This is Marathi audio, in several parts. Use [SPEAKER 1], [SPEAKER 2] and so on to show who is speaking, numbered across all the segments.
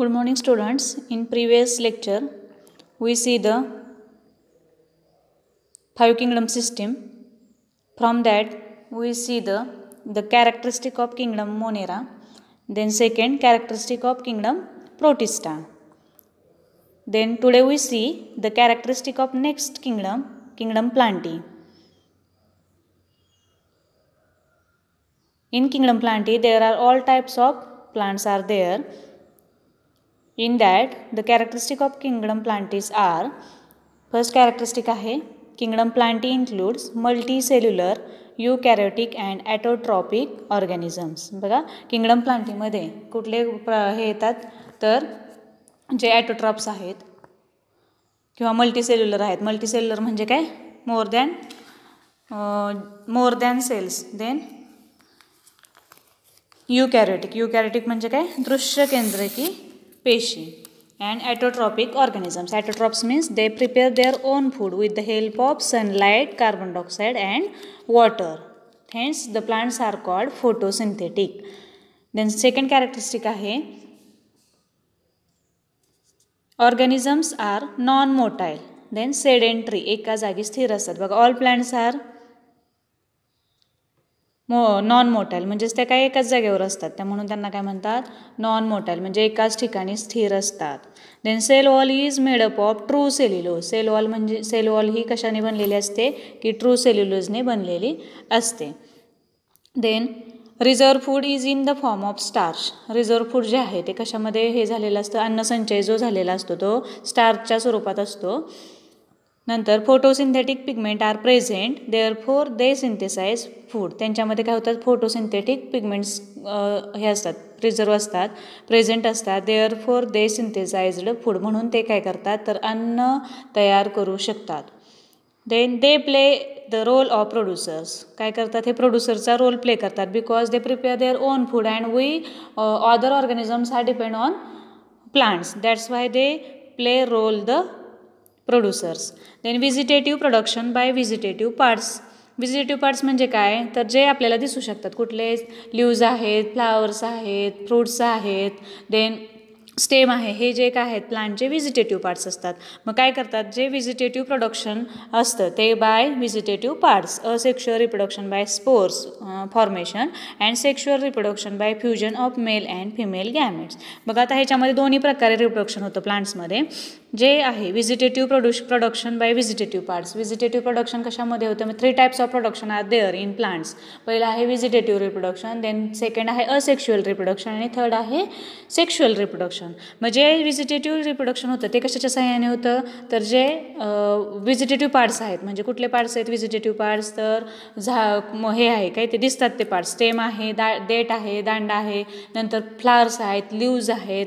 [SPEAKER 1] Good morning students. In previous lecture we see the five kingdom system. From that we see the the characteristic of kingdom Monera. Then second characteristic of kingdom Protista. Then today we see the characteristic of next kingdom kingdom Plantae. In kingdom Plantae there are all types of plants are there in that the characteristic of kingdom Plantae are first characteristic आहे kingdom Plantae includes multicellular eukaryotic and autotrophic organisms बघा किंगडम प्लांटीमध्ये कुठले प्र हे येतात? तर जे ॲटोट्रॉप्स आहेत किंवा मल्टी सेल्युलर आहेत. मल्टी सेल्युलर म्हणजे काय? More than more than cells then eukaryotic eukaryotic म्हणजे काय? दृश्य केंद्र की पेशी and autotrophic organisms autotrophs means they prepare their own food with the help of sunlight carbon dioxide and water hence the plants are called photosynthetic then second characteristic है organisms are non motile then sedentary एका जागे स्थिर बॉल प्लांट्स आर मो नॉन मोटाईल म्हणजेच त्या काय एकाच जागेवर असतात. त्या म्हणून त्यांना काय म्हणतात? नॉन मोटाईल म्हणजे एकाच ठिकाणी स्थिर असतात. Then cell wall is made up of true cellulose cell wall म्हणजे सेल वॉल ही कशाने बनलेली असते? की ट्रू सेल्युलोजने बनलेली असते. Then reserve food is in the form of starch reserve food जे आहे ते कशामध्ये हे झालेलं असतं? अन्नसंचय जो झालेला असतो तो स्टार्चच्या स्वरूपात असतो. नंतर photosynthetic pigment are present therefore they synthesize food त्यांच्यामध्ये काय होतात? फोटोसिंथेटिक पिगमेंट्स हे असतात प्रिझर्व असतात प्रेझेंट असतात therefore they synthesized food म्हणून ते काय करतात? तर अन्न तयार करू शकतात. Then they play the role of producers काय करतात? हे प्रोड्युसरचा रोल प्ले करतात. Because they prepare their own food and we other organisms are depend on plants that's why they play role the producers then vegetative production by vegetative parts vegetative parts म्हणजे काय? तर जे आपल्याला दिसू शकतात. कुठले? लिव्ज आहेत फ्लावर्स आहेत फ्रूट्स आहेत. देन स्टेम आहे. हे जे काय आहेत? प्लांटचे व्हिजिटेटिव्ह पार्ट्स असतात. मग काय करतात? जे व्हिजिटेटिव्ह प्रोडक्शन असतं ते by vegetative parts asexual reproduction by spores formation and sexual reproduction by fusion of male and female gametes बघा आता ह्याच्यामध्ये दोन्ही प्रकारे रिप्रोडक्शन होतं प्लांट्समध्ये जे आहे vegetative produce production by vegetative parts vegetative production कशामध्ये होतं? मग three types of production are there in plants पहिलं आहे व्हिजिटेटिव्ह रिप्रोडक्शन देन सेकंड आहे असेक्शुअल रिप्रोडक्शन आणि थर्ड आहे सेक्शुअल रिप्रोडक्शन मग जे व्हिजिटेटिव्ह रिप्रोडक्शन होतं ते कशाच्या सहाय्याने होतं? तर जे व्हिजिटेटिव्ह पार्ट्स आहेत म्हणजे कुठले पार्ट्स आहेत? व्हिजिटेटिव्ह पार्ट्स तर झा हे आहे काय ते दिसतात ते पार्ट्स स्टेम आहे दा देट आहे दांडा आहे नंतर फ्लावर्स आहेत लिव्ज आहेत.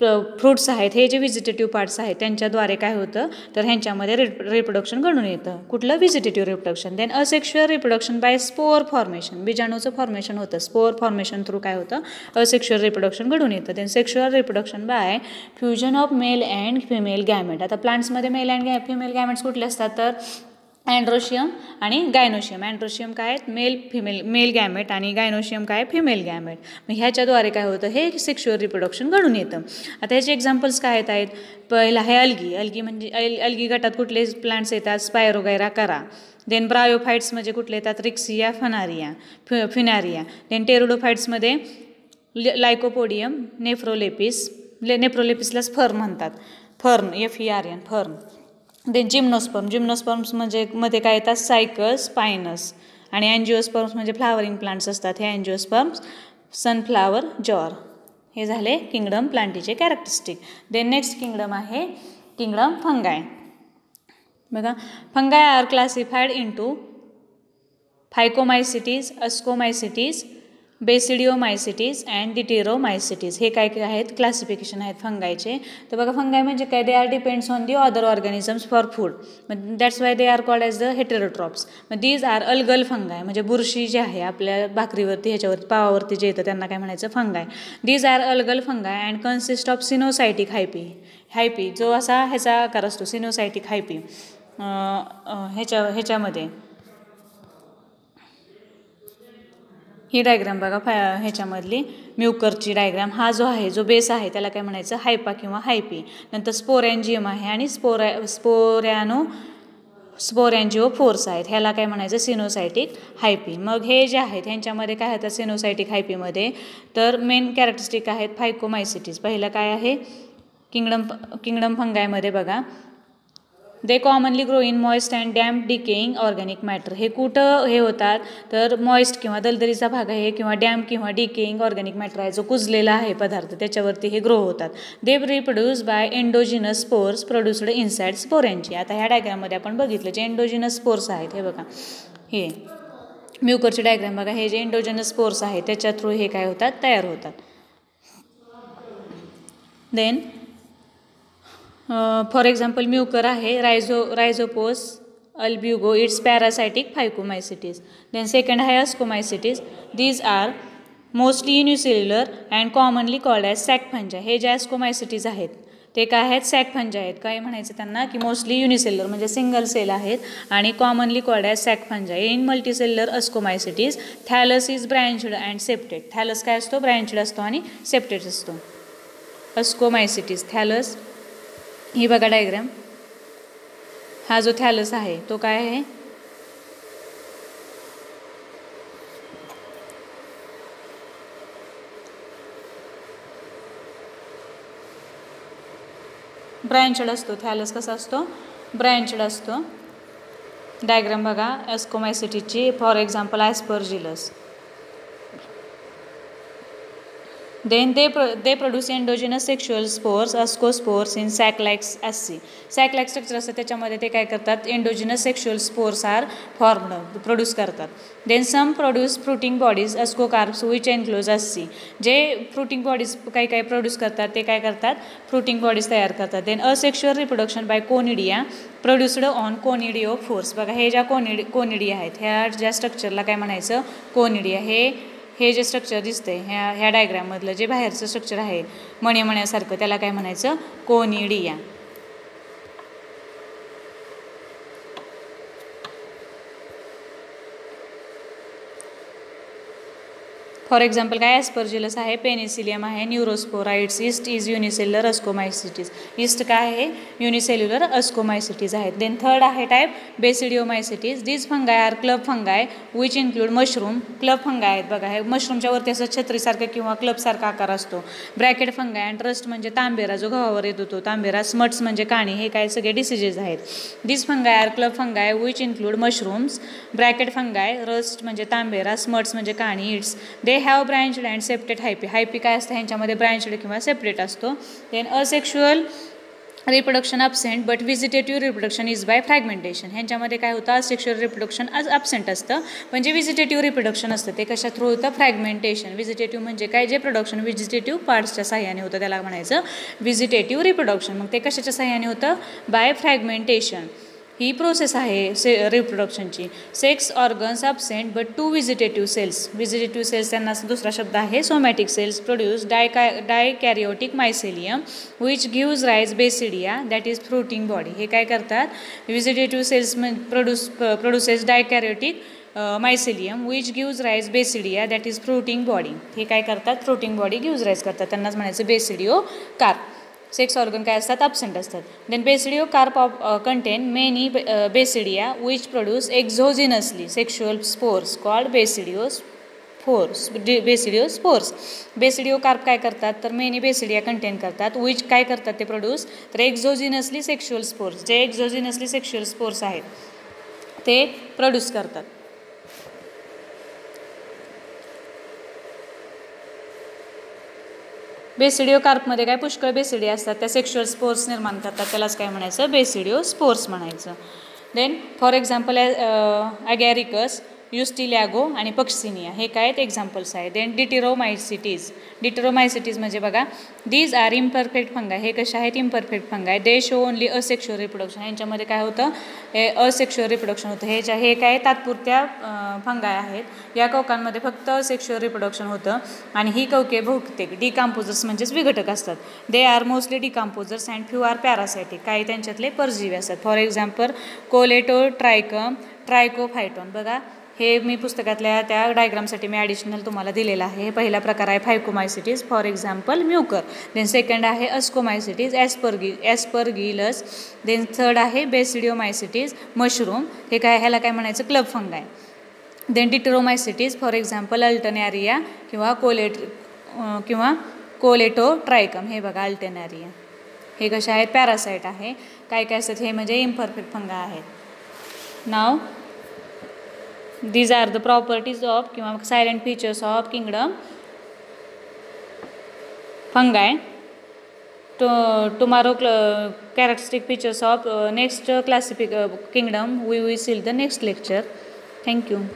[SPEAKER 1] फ्रूट्स आहेत हे जे व्हिजिटेटिव्ह पार्ट्स आहेत त्यांच्याद्वारे काय होतं? तर ह्यांच्यामध्ये रि रिप्रोडक्शन घडून येतं. कुठलं vegetative reproduction then asexual reproduction by spore formation बीजाणूचं formation होतं. स्पोअर फॉर्मेशन थ्रू काय होतं? असेक्शुअल रिप्रोडक्शन घडून येतं. Then sexual reproduction by fusion of male and female gamete आता प्लांट्समध्ये मेल अँड गॅ फिमेल गॅमेट्स कुठले असतात तर? अँड्रोशियम आणि गायनोशियम. अँड्रोशियम काय आहेत? मेल फिमेल मेल गॅमेट आणि गायनोशियम काय फिमेल गॅमेट. मग ह्याच्याद्वारे काय होतं? हे सेक्शुअल रिप्रोडक्शन घडून येतं. आता ह्याचे एक्झाम्पल्स काय येत आहेत? पहिला आहे अल्गी अल्गी म्हणजे अल अल्गी गटात कुठले प्लांट्स येतात? स्पायरोगैरा करा. देन ब्रायोफाईट्स म्हणजे कुठले येतात? रिक्सिया फनारिया फि फिनारिया देन टेरोडोफाईट्समध्ये लायकोपोडियम नेफ्रोलेपिस ले नेफ्रोलेपिसलाच फर्न म्हणतात. Fern F E R N fern ते जिम्नोस्पर्म जिम्नोस्पर्म्स म्हणजे मध्ये काय येतात? सायकस पायनस आणि अँजिओस्पर्म्स म्हणजे फ्लावरिंग प्लांट्स असतात. हे अँजिओस्पर्म्स सनफ्लावर जॉर हे झाले किंगडम प्लांटीचे कॅरेक्टरिस्टिक देन नेक्स्ट किंगडम आहे किंगडम फंगाय बघा fungi are classified into phycomycetes ascomycetes basidiomycetes and deuteromycetes हे काय काय आहेत? क्लासिफिकेशन आहेत फंगायचे तर बघा फंगाय म्हणजे काय? They are depends on the other organisms for food मग that's why they are called as the heterotrophs मग दीज आर अल्गल फंगाय म्हणजे बुरशी जे आहे आपल्या भाकरीवरती ह्याच्यावरती पावावरती जे येतं त्यांना काय म्हणायचं? Fungi these are algal fungi and consist of coenocytic hyphae hyphae जो असा ह्याचा आकार असतो सिनोसायटिक हायपी ह्याच्या ह्याच्यामध्ये. ही डायग्राम बघा फा ह्याच्यामधली म्युकरची डायग्राम हा जो आहे जो बेस आहे त्याला काय म्हणायचं? हायपा किंवा हायपी नंतर स्पोरॅनजियम आहे आणि स्पोरॅ स्पोरॅनो स्पोरॅनजिओ फोर्स आहेत ह्याला काय म्हणायचं? सिनोसायटिक हायपी मग हे जे आहेत ह्यांच्यामध्ये काय होतं? सिनोसायटिक हायपीमध्ये तर मेन कॅरेक्टरिस्टिक आहेत फायकोमायसिटीज पहिलं काय आहे? किंगडम किंगडम फंगायमध्ये बघा. They commonly grow in moist and damp decaying organic matter हे कुठं हे होतात? तर मॉइस्ट किंवा दलदरीचा भाग आहे किंवा डॅम्प किंवा डिकेईंग ऑर्गॅनिक मॅटर आहे जो कुजलेला आहे पदार्थ. त्याच्यावरती हे ग्रो होतात. They reproduce by endogenous spores produced inside स्पोरेंची आता ह्या डायग्राममध्ये आपण बघितलं जे एन्डोजिनस स्पोर्स आहेत हे बघा. हे. म्युकरचे डायग्राम बघा. हे जे एन्डोजिनस स्पोर्स आहे त्याच्या थ्रू हे काय होतात? तयार होतात. देन फॉर एक्झाम्पल म्युकर आहे रायझो rhizopus albugo it's parasitic phycomycetes then second आहे ascomycetes these are mostly unicellular and commonly called as sac fungi हे जे ॲस्कोमायसिटीज आहेत ते काय आहेत? सॅक फंजा आहेत. काय म्हणायचं त्यांना? की मोस्टली युनिसेल्युलर म्हणजे सिंगल सेल आहेत आणि commonly called as sac fungi in multicellular ascomycetes thallus is branched and septate thallus काय असतो? ब्रँचड असतो आणि सेप्टेड असतो. अस्कोमायसिटीज थॅलस ही बघा डायग्राम हा जो थॅलस आहे तो काय आहे? ब्रँचड असतो थॅलस कसा असतो? ब्रँचड असतो. डायग्राम बघा एस्कोमायसिटीची for example aspergillus then they, प्रो they produce endogenous sexual spores, अस्को in इन सॅकलॅक्स asci. sac-like स्ट्रक्चर असतं त्याच्यामध्ये ते काय करतात? Endogenous sexual spores are formed produce करतात. Then some produce fruiting bodies ascocarps which enclose asci जे फ्रुटिंग बॉडीज काही काही प्रोड्यूस करतात ते काय करतात? फ्रुटिंग बॉडीज तयार करतात. Then asexual reproduction by conidia produced on conidiophores बघा हे ज्या कोनिडी कोनिडिया आहेत ह्या ज्या स्ट्रक्चरला काय म्हणायचं? कोनिडिया हे हे जे स्ट्रक्चर दिसतंय ह्या ह्या डायग्राममधलं जे बाहेरचं स्ट्रक्चर आहे मणे मण्यासारखं त्याला काय म्हणायचं? कोनिडिया. फॉर एक्झाम्पल काय ॲस्पर्जिलस आहे पेनिसिलियम आहे न्यूरोस्पोराइड्स yeast is unicellular ascomycetes. Yeast काय आहे? युनिसेल्युलर अस्कोमायसिटीज आहेत. देन थर्ड आहे type basidiomycetes these fungi are club fungi which include mushroom club fungi आहेत बघा हे मशरूमच्या वरती असं छत्रीसारखं किंवा क्लबसारखा आकार असतो. ब्रॅकेट फंगाय अँड ट्रस्ट म्हणजे तांबेरा जो गव्हावर येत होतो. तांबेरा स्मट्स म्हणजे काणी हे काय सगळे डिसिजेस आहेत. These fungi are club fungi which include mushrooms bracket fungi rust म्हणजे तांबेरा स्मट्स म्हणजे काणी it's. They have branched and separate hyphae hyphae काय असतं? ह्यांच्यामध्ये ब्रँचड किंवा सेपरेट असतो. Then asexual reproduction absent but vegetative reproduction is by fragmentation ह्यांच्यामध्ये काय होतं? असेक्शुअल रिप्रोडक्शन आज अब्सेंट असतं. पण जे व्हिजिटेटिव्ह रिप्रोडक्शन असतं ते कशा थ्रू होतं? फ्रॅगमेंटेशन व्हिजिटेटिव्ह म्हणजे काय? जे प्रोडक्शन व्हिजिटेटिव्ह पार्ट्सच्या सहाय्याने होतं त्याला म्हणायचं व्हिजिटेटिव्ह रिप्रोडक्शन मग ते कशाच्या साह्याने होतं? बाय फ्रॅगमेंटेशन ही प्रोसेस आहे से रिप्रोडक्शनची sex organs absent but two vegetative cells vegetative cells त्यांना दुसरा शब्द आहे somatic cells produce डायका dikaryotic dikaryotic mycelium which gives rise basidia that is fruiting body हे काय करतात? Vegetative cells produce produces dikaryotic mycelium which gives rise basidia that is fruiting body हे काय करतात? फ्रुटिंग बॉडी गिव्ज राईज करतात. त्यांनाच म्हणायचं बेसिडिओ कार सेक्स ऑर्गन काय असतात? अबसेंट असतात. Then basidiocarp of contain many basidia which produce exogenously sexual spores called basidiospores basidiospores basidiocarp काय करतात? तर मेनी बेसिडिया कंटेन करतात. विच काय करतात? ते प्रोड्यूस तर एक्झोजिनसली सेक्शुअल स्पोर्स जे एक्झोजिनसली सेक्शुअल स्पोर्स आहेत ते प्रोड्यूस करतात. बेसिडिओ कार्पमध्ये काय पुष्कळ बेसिडी असतात त्या सेक्शुअल स्पोर्ट्स निर्माण करतात त्यालाच काय म्हणायचं? बेसिडिओ स्पोर्ट्स म्हणायचं. Then for example agaricus ustilago आणि पक्सिनिया हे काय आहेत? एक्झाम्पल्स आहेत. देन डिटिरोमायसिटीज डिटिरोमायसिटीज म्हणजे बघा दीज आर इम्परफेक्ट फंगा हे कशा आहेत? Imperfect fungi they show only asexual reproduction यांच्यामध्ये काय होतं? हे असेक्शुअल रिप्रोडक्शन होतं. ह्याच्या हे काय तात्पुरत्या फंगाय आहेत. या कवकांमध्ये फक्त असेक्शुअल रिप्रोडक्शन होतं. आणि ही कवके बहुतेक डिकाम्पोजर्स म्हणजेच विघटक असतात. They are mostly decomposers and few are parasitic काही त्यांच्यातले परजीवी असतात. फॉर एक्झाम्पल कोलेटो ट्रायकम ट्रायकोफायटॉन बघा हे मी पुस्तकातल्या त्या डायग्रामसाठी मी ॲडिशनल तुम्हाला दिलेलं आहे. हे पहिला प्रकार आहे phycomycetes for example mucor. Then second आहे अस्कोमायसिटीज ॲस्परगी ॲस्परगिलस देन थर्ड आहे बेसिडिओमायसिटीज मशरूम हे काय ह्याला काय म्हणायचं? Club fungi then deuteromycetes for example alternaria किंवा कोलेट किंवा कोलेटो ट्रायकम हे बघा अल्टनॅरिया हे कसे आहेत? पॅरासाईट आहे. काय काय असतात? हे म्हणजे इम्परफेक्ट फंगा आहेत. नाव these are the properties of silent features of kingdom. Fungi. To tomorrow characteristic features of uh, next classific uh, kingdom we will see the next lecture. Thank you.